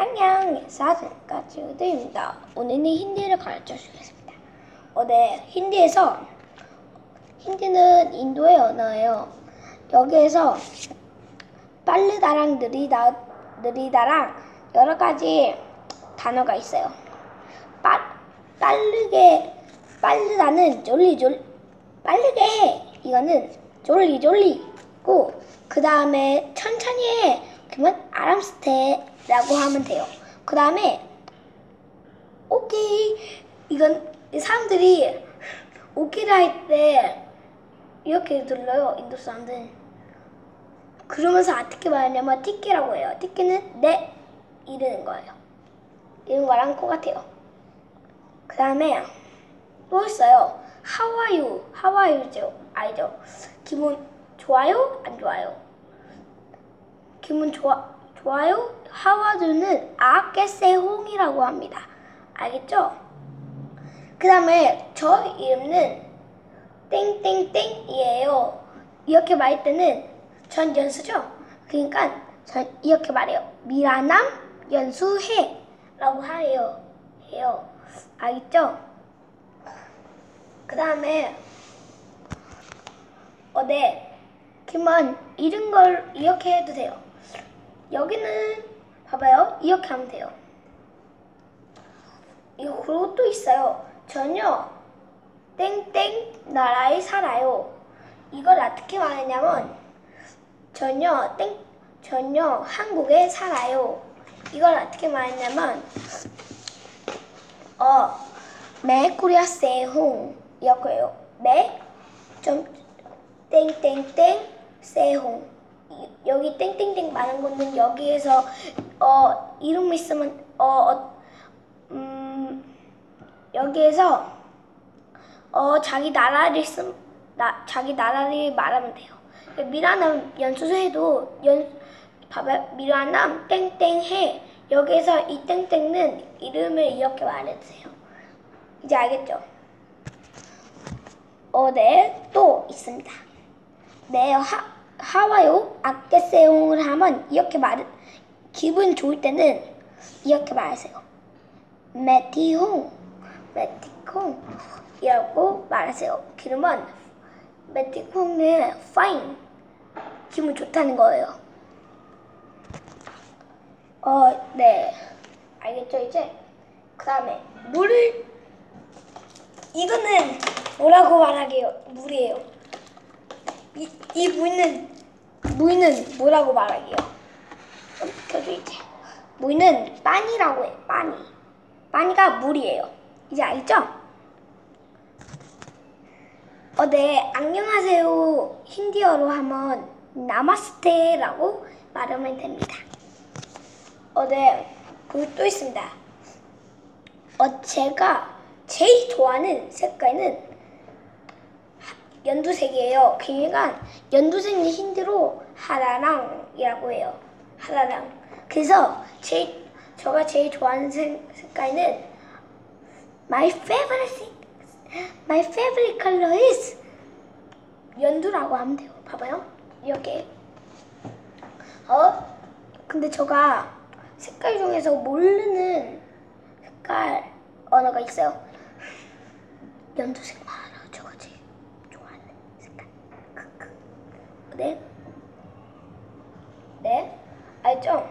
안녕, 사진가 지우드입니다. 오늘은 힌디를 가르쳐 주겠습니다. 어, 네, 힌디에서 힌디는 인도의 언어예요. 여기에서 빠르다랑 느리다, 느리다랑 여러 가지 단어가 있어요. 빠, 빠르게, 빠르다는 졸리졸, 빠르게 해. 이거는 졸리 졸리고, 그 다음에 천천히 해. 그러면 아람스테 라고 하면 돼요. 그 다음에, 오케이. 이건 사람들이 오케이를 할 때 이렇게 들려요. 인도 사람들. 그러면서 어떻게 말하냐면 티키라고 해요. 티키는 네 이러는 거예요. 이런 거랑 똑같아요. 그 다음에 또 있어요. Are you죠? 알죠? 기분 좋아요? 안 좋아요? 기분 좋아, 좋아요? Are you는 아게세홍이라고 합니다. 알겠죠? 그 다음에 저 이름은 땡땡땡이에요. 이렇게 말할 때는 전 연수죠. 그러니까 전 이렇게 말해요. 미라남 연수해 라고 하요. 해요. 알겠죠? 그 다음에 어, 네. 그러면 이런 걸 이렇게 해도 돼요. 여기는 봐봐요. 이렇게 하면 돼요. 이거 그리고 또 있어요. 전혀 땡땡 나라에 살아요. 이걸 어떻게 말하냐면 전혀 땡 전혀 한국에 살아요. 이걸 어떻게 말하냐면 어 매코리아 세홍 이렇게요. 매좀 땡땡땡 세홍 이- 여기 땡땡땡 많은 거는 여기에서 어 이름 있으면 어, 어 음, 여기에서 어 자기 나라를 쓴 나, 자기 나라를 말하면 돼요. 미라남 연수소에도 연 봐봐 미라남 땡땡해 여기서 이 땡땡은 이름을 이렇게 말해주세요. 이제 알겠죠? 어, 네, 또 있습니다. 네, 하, 하와요 아껴세용을 하면 이렇게 말 기분 좋을 때는 이렇게 말하세요. 메티홍, 메티콩 이라고 말하세요. 그러면 메티콩은 fine, 기분 좋다는 거예요. 어, 네, 알겠죠 이제? 그 다음에 물을 이거는 뭐라고 말하게요? 물이에요. 이, 이 물은 물은 뭐라고 말하게요? 좀 켜줘 이제. 물은 빠니라고 해. 빠니. 빠니가 물이에요. 이제 알죠? 어, 네. 안녕하세요. 힌디어로 하면 나마스테라고 말하면 됩니다. 어, 네. 그리고 또 있습니다. 어, 제가 제일 좋아하는 색깔은 연두색이에요. 그러니까 연두색은 힌디로 하라랑이라고 해요. 하라랑. 그래서 제일 제가 제일 좋아하는 색, 색깔은 my favorite my favorite color is 연두라고 하면 돼요. 봐봐요. 이렇게. 어? 근데 제가 색깔 중에서 모르는 색깔 언어가 있어요. 연두색 말아. 저거 제일 좋아하는 색깔. 크크. 네? 네? 알죠?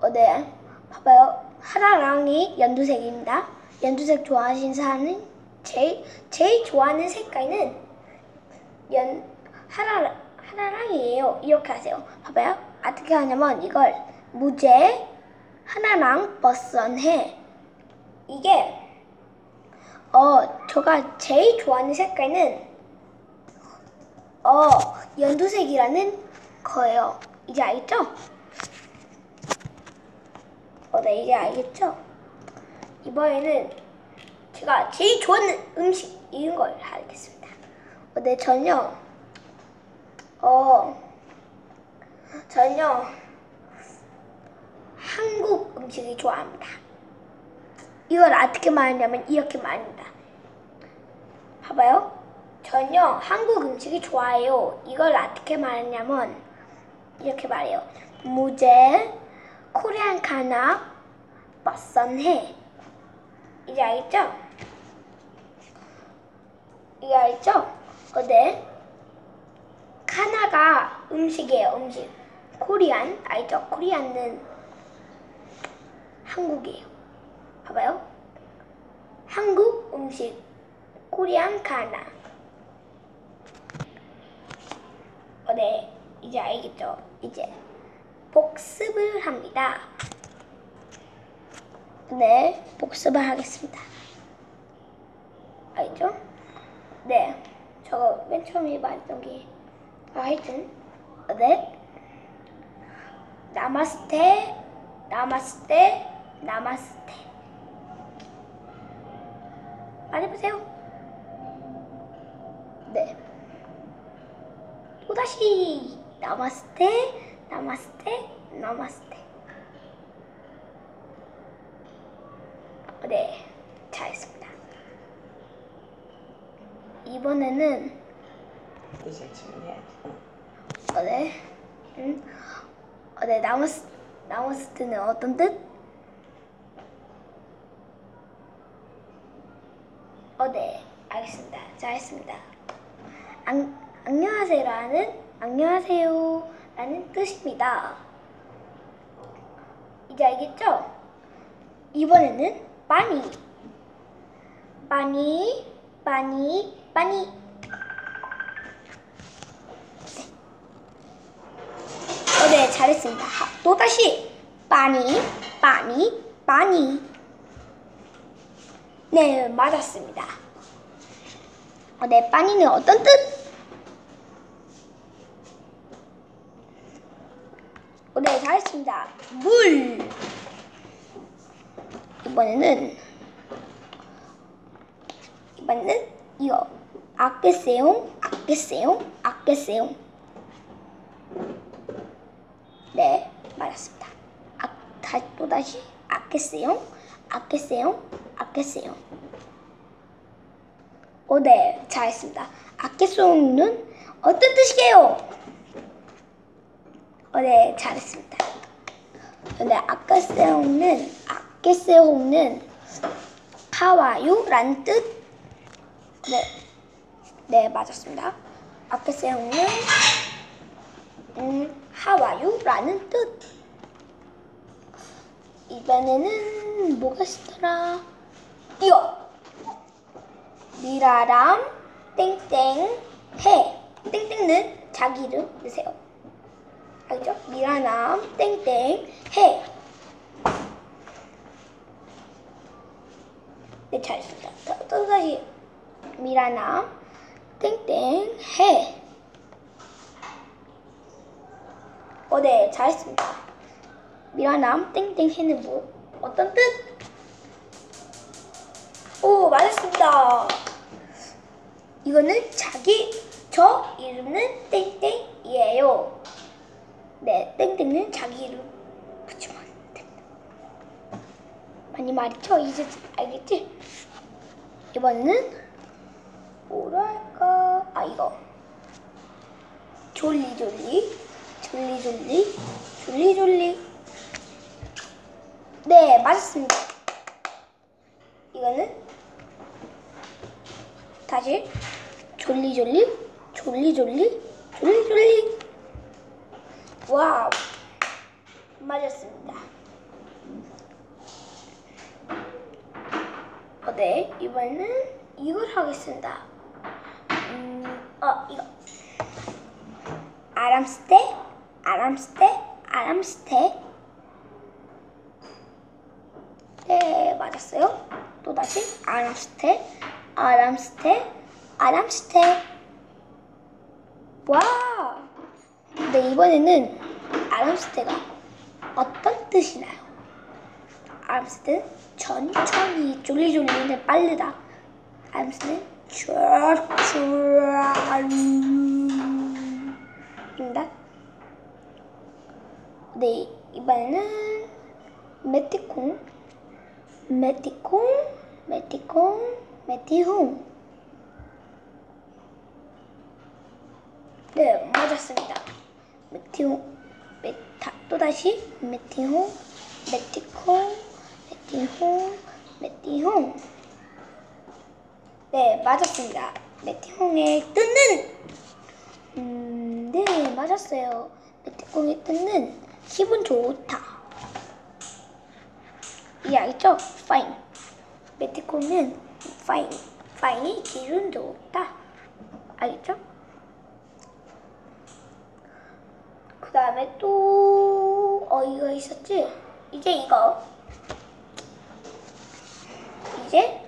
어, 네. 봐봐요. 하라랑이 연두색입니다. 연두색 좋아하시는 사람은 제일, 제일 좋아하는 색깔은 연, 하라, 하나랑이에요. 이렇게 하세요. 봐봐요. 어떻게 하냐면 이걸 무제 하나랑 버선해. 이게 어 제가 제일 좋아하는 색깔은 어 연두색이라는 거예요. 이제 알겠죠? 어, 네 이제 알겠죠? 이번에는 제가 제일 좋아하는 음식 이런 걸 하겠습니다. 어, 네 전혀 어 전혀 한국 음식을 좋아합니다. 이걸 어떻게 말하냐면 이렇게 말합니다. 봐봐요. 전혀 한국 음식이 좋아해요. 이걸 어떻게 말하냐면 이렇게 말해요. 무제 코리안 가나 버선해 이제 알겠죠? 이게 알겠죠? 어, 네. 카나가 음식이에요, 음식. 코리안, 알죠? 코리안은 한국이에요. 봐봐요. 한국 음식. 코리안 카나. 어, 네. 이제 알겠죠? 이제 복습을 합니다. 네, 복습을 하겠습니다. 알죠? 네, 저거 맨 처음에 말했던 게 아, 하여튼 네 나마스테 나마스테 나마스테 말해보세요 네 또다시 나마스테 나마스테 나마스테 네 잘했습니다 이번에는. 어. 어, 네. 음. 어, 네. 나무스, 나무스트는 어떤 뜻? 어, 네. 알겠습니다. 잘했습니다. 안, 안녕하세요라는, 안녕하세요. 라는 뜻입니다. 이제 알겠죠? 이번에는 빠니. 빠니, 빠니, 빠니. 어, 네, 잘했습니다. 하, 또다시 빠니, 빠니, 빠니. 네, 맞았습니다. 어, 네, 빠니는 어떤 뜻? 어, 네, 잘했습니다. 물. 이번에는 이번에는 이거 아껴세용, 아껴세용, 아껴세용. 네, 맞았습니다. 아, 다, 또다시 아껴세용, 아껴세용, 아껴세용. 오, 네, 잘했습니다. 아껴세용은 어떤 뜻이에요? 어, 네, 잘했습니다. 근데 아껴세용은, 아 껴세용은 하와유라는 뜻? 네, 네, 맞았습니다. 아껴세용은 음, 하와유라는 뜻. 이번에는 뭐가 있더라? 이거. 미라람 땡땡 해. 땡땡은 자기 이름 넣으세요. 알죠? 미라남 땡땡 해. 네, 잘했습니다. 또, 또 다시 미라남 땡땡 해. 어, 네, 잘했습니다. 미라남 땡땡 해는 뭐 어떤 뜻? 오, 맞았습니다. 이거는 자기 저 이름은 땡땡이에요. 네, 땡땡은 자기 이름 붙이면 됩니다. 많이 말했죠? 이제 알겠지? 이번에는 뭐랄까? 아 이거. 졸리졸리? 졸리졸리? 졸리졸리? 네 맞았습니다. 이거는 다시 졸리졸리? 졸리졸리? 졸리졸리? 와우. 맞았습니다. 어, 네. 이번에는 이걸 하겠습니다. 음, 어 이거. 아람스테? 아람스테? 아람스테? 네 맞았어요. 또 다시. 아람스테? 아람스테? 아람스테? 와 근데 이번에는 아람스테가 어떤 뜻이나요? 아람스테는 천천히 졸리졸리는 빠르다. 아람스테는 쭈쭈입니다. 네 이번에는 메티콩 메티콩 메티콩 메티홍. 네 맞았습니다. 메티홍 메타 또 다시 메티홍 메티콩, 메티홍, 메티홍. 네, 맞았습니다. 메티홍의 뜻은 음, 네, 맞았어요. 메티콩의 뜻은 기분 좋다. 이해하겠죠? fine. 메티콩은 fine. fine이 기분 좋다. 알겠죠? 그 다음에 또, 어, 이거 있었지? 이제 이거. 이제,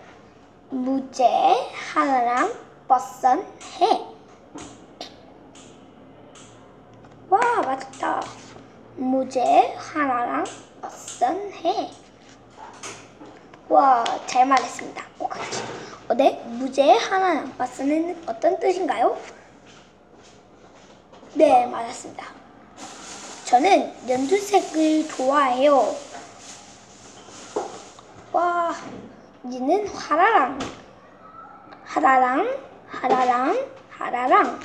무제 하나랑 버선 해. 와, 맞았다. 무제 하나랑 버선 해. 와, 잘 말했습니다. 똑같이. 어, 네, 무제 하나랑 버선은 어떤 뜻인가요? 네, 맞았습니다. 저는 연두색을 좋아해요. 와, 이제는 하라랑, 하라랑, 하라랑, 하라랑.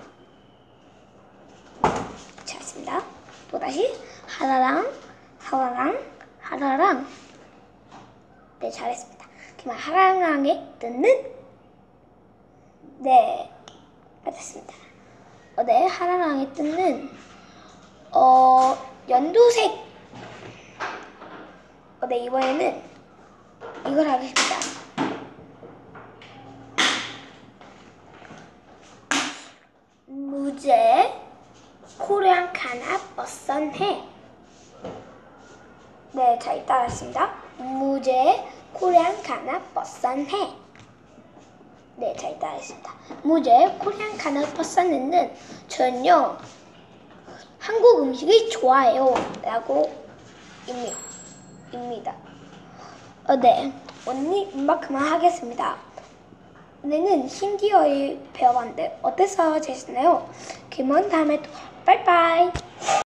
잘했습니다. 또다시 하라랑, 하라랑, 하라랑. 네, 잘했습니다. 그러면 하라랑의 뜻은? 네, 맞았습니다. 어, 네, 하라랑의 뜻은 어, 연두색. 어, 네, 이번에는 이걸 하겠습니다. 무제 코리안 카나 버선해. 네, 잘 따라했습니다. 무제 코리안 카나 버선해. 네, 잘 따라했습니다. 무제 코리안 카나 버선은 전혀 한국 음식을 좋아해요. 라고 입니, 입니다. 어, 네. 오늘 이만큼만 하겠습니다. 오늘은 힌디어를 배워봤는데 어땠어요? 재밌나요? 그러면 다음에 또. 빠이빠이.